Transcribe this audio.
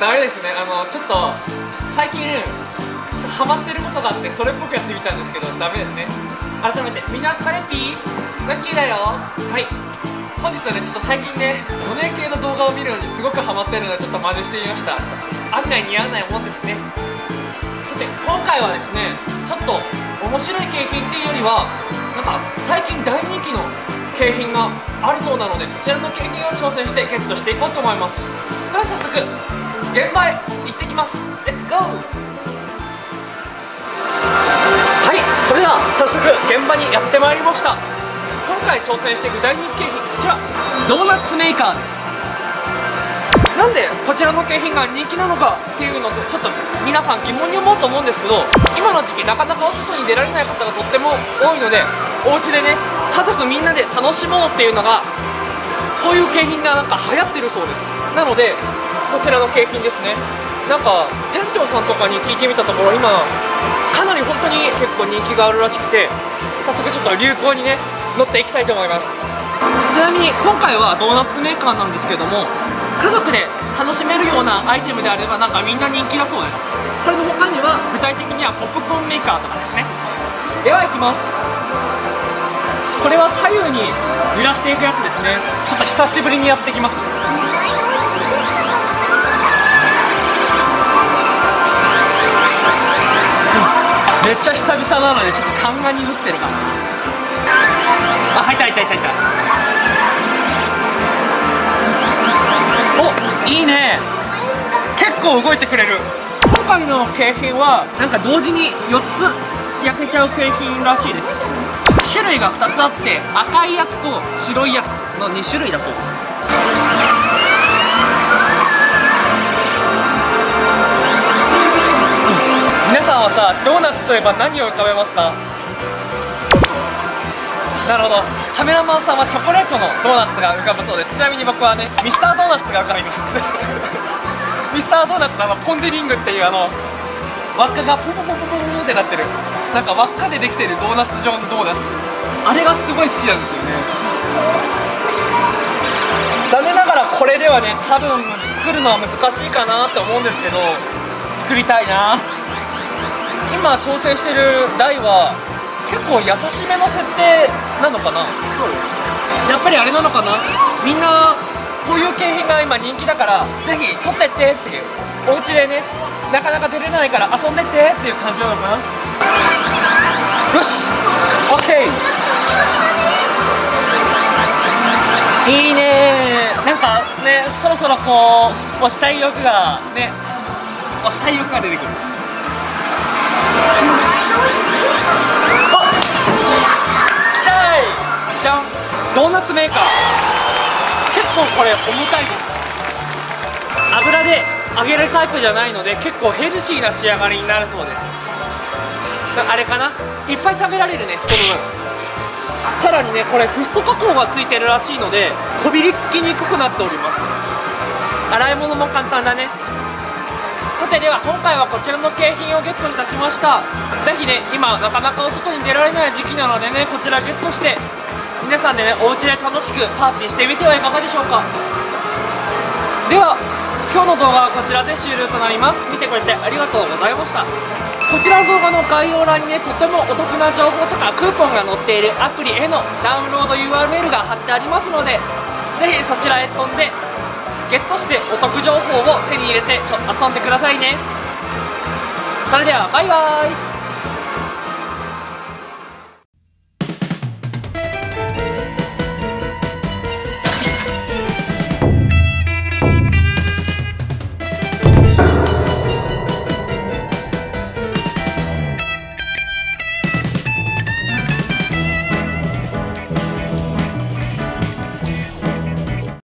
ダメですねあのちょっと最近ちょっとハマってることがあってそれっぽくやってみたんですけどダメですね。改めてみんな疲れっぴー。ラッキーだよ。はい。本日はねちょっと最近ね4年系の動画を見るのにすごくハマってるのでちょっと真似してみました。ちょっと案外似合わないもんですね。さて今回はですねちょっと面白い景品っていうよりはなんか最近大人気の景品があるそうなのでそちらの景品を挑戦してゲットしていこうと思います。では早速現場へ行ってきます。レッツゴーはいそれでは早速現場にやってまいりました。今回挑戦していく大人気景品こちら。ドーナツメーカーです。なんでこちらの景品が人気なのかっていうのとちょっと皆さん疑問に思うと思うんですけど今の時期なかなかお外に出られない方がとっても多いのでお家でね家族みんなで楽しもうっていうのがそういう景品がなんか流行ってるそうです。なのでこちらの景品ですね。なんか店長さんとかに聞いてみたところ今かなり本当に結構人気があるらしくて早速ちょっと流行にね乗っていきたいと思います。ちなみに今回はドーナツメーカーなんですけども家族で楽しめるようなアイテムであればなんかみんな人気だそうです。これの他には具体的にはポップコーンメーカーとかですね。ではいきます。これは左右に揺らしていくやつですね。ちょっと久しぶりにやってきます、めっちゃ久々なのでちょっと勘が鈍ってるかあっ入った入った入った。おいいね。結構動いてくれる。今回の景品はなんか同時に4つ焼けちゃう景品らしいです。種類が2つあって赤いやつと白いやつの2種類だそうです、皆さんはさドーナツといえば何を浮かべますか？なるほど。カメラマンさんはチョコレートのドーナツが浮かぶそうです。ちなみに僕はねミスタードーナツが浮かびます。ミスタードーナツのあのポン・デ・リングっていうあの輪っかがポポポポポポってなってる。なんか輪っかでできてるドーナツ状のドーナツ。あれがすごい好きなんですよね。残念ながらこれではね多分作るのは難しいかなって思うんですけど作りたいな。今挑戦してる台は結構優しめの設定なのかな。やっぱりあれなのかな。みんなこういう景品が今人気だからぜひ撮ってってっていう。お家でねなかなか出れないから遊んでってっていう感じなのかなよし。OK いいね。なんかねそろそろこう押したい欲がね押したい欲が出てくる。あ来たい。じゃん。ドーナツメーカー。結構これ重たいです。油で揚げるタイプじゃないので結構ヘルシーな仕上がりになるそうです。あれかな？いっぱい食べられるね。その分。さらにねこれフッ素加工がついてるらしいのでこびりつきにくくなっております。洗い物も簡単だね。さてでは今回はこちらの景品をゲットいたしました。ぜひね今なかなかお外に出られない時期なのでねこちらゲットして皆さんでねお家で楽しくパーティーしてみてはいかがでしょうか。では今日の動画はこちらで終了となります。見てくれてありがとうございました。こちらの動画の概要欄にねとてもお得な情報とかクーポンが載っているアプリへのダウンロード URL が貼ってありますのでぜひそちらへ飛んでゲットしてお得情報を手に入れてちょ遊んでくださいね。それではバイバーイ。